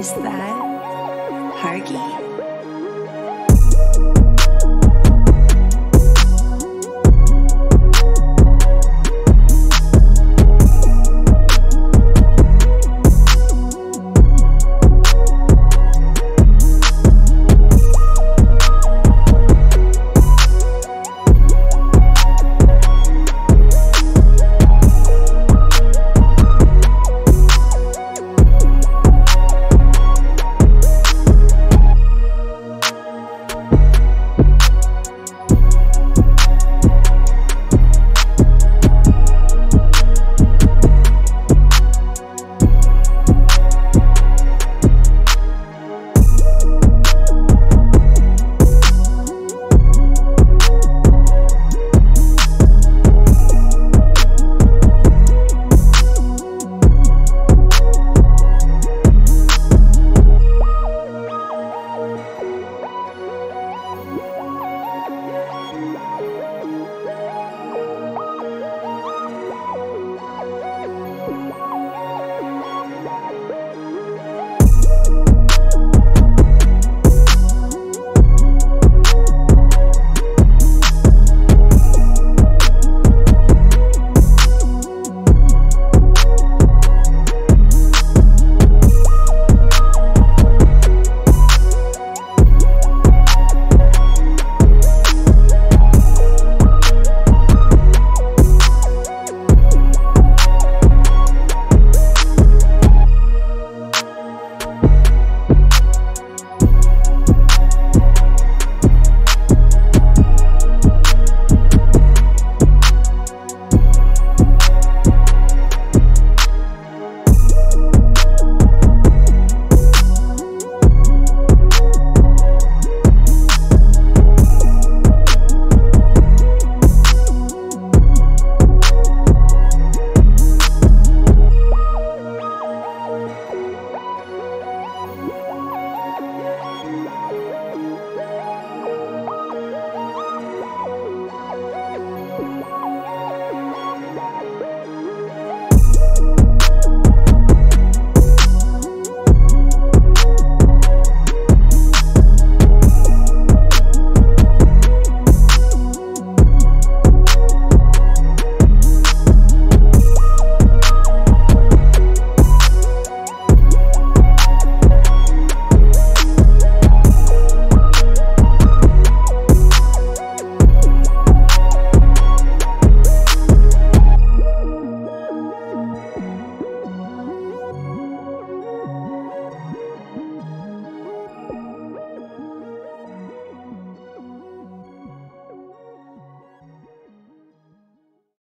Is that Hargi?